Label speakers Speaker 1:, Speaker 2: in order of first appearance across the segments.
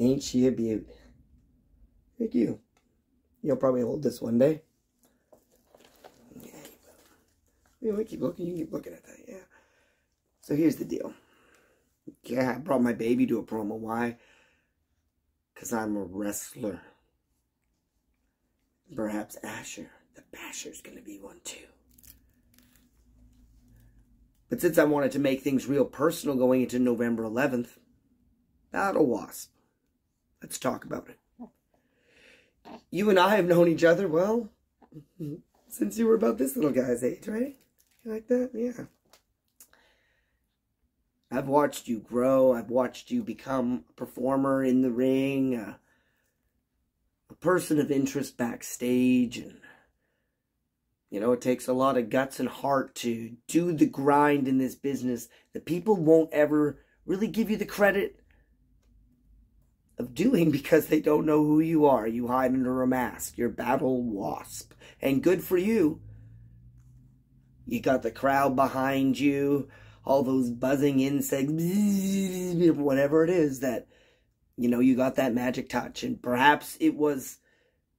Speaker 1: Ain't she a beaut? Thank you. You'll probably hold this one day. Yeah, you will. You keep looking, you keep looking at that, yeah. So here's the deal. Yeah, I brought my baby to a promo. Why? Because I'm a wrestler. Perhaps Asher, the Basher's going to be one too. But since I wanted to make things real personal going into November 11th, Battle Wasp. Let's talk about it. You and I have known each other, well, since you were about this little guy's age, right? You like that? Yeah. I've watched you grow. I've watched you become a performer in the ring, uh, a person of interest backstage. And, you know, it takes a lot of guts and heart to do the grind in this business that people won't ever really give you the credit of doing because they don't know who you are. You hide under a mask. You're battle wasp. And good for you. You got the crowd behind you all those buzzing insects, whatever it is that, you know, you got that magic touch. And perhaps it was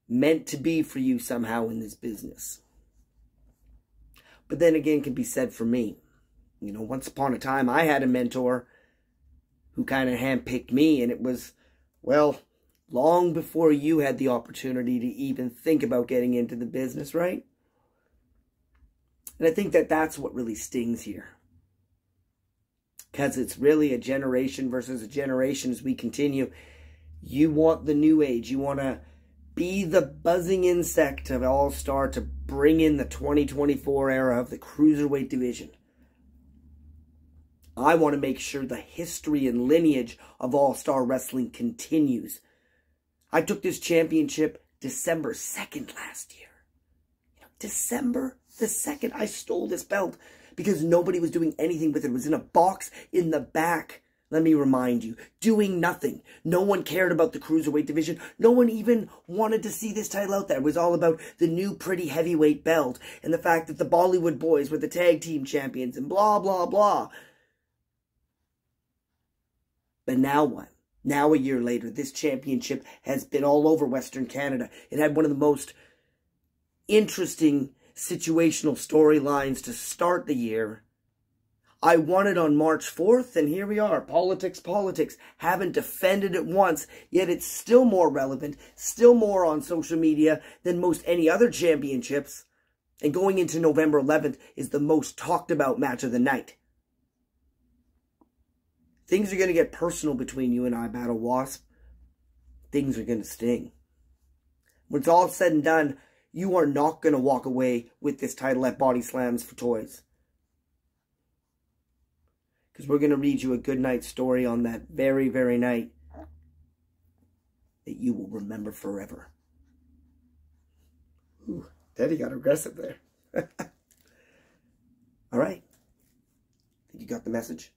Speaker 1: meant to be for you somehow in this business. But then again, can be said for me. You know, once upon a time, I had a mentor who kind of handpicked me, and it was, well, long before you had the opportunity to even think about getting into the business, right? And I think that that's what really stings here because it's really a generation versus a generation as we continue. You want the new age. You want to be the buzzing insect of All Star to bring in the 2024 era of the Cruiserweight division. I want to make sure the history and lineage of All Star Wrestling continues. I took this championship December 2nd last year. December the 2nd, I stole this belt because nobody was doing anything with it. It was in a box in the back. Let me remind you, doing nothing. No one cared about the cruiserweight division. No one even wanted to see this title out there. It was all about the new pretty heavyweight belt and the fact that the Bollywood Boyz were the tag team champions and blah, blah, blah. But now what? Now, a year later, this championship has been all over Western Canada. It had one of the most interesting situational storylines to start the year. I won it on March 4th, and here we are. Politics, politics. Haven't defended it once, yet it's still more relevant, still more on social media than most any other championships. And going into November 11th is the most talked about match of the night. Things are going to get personal between you and I, Battle Wasp. Things are going to sting. When it's all said and done, you are not going to walk away with this title at Body Slams for Toys. Because we're going to read you a good night story on that very, very night that you will remember forever. Ooh, Daddy got aggressive there. All right. Think you got the message?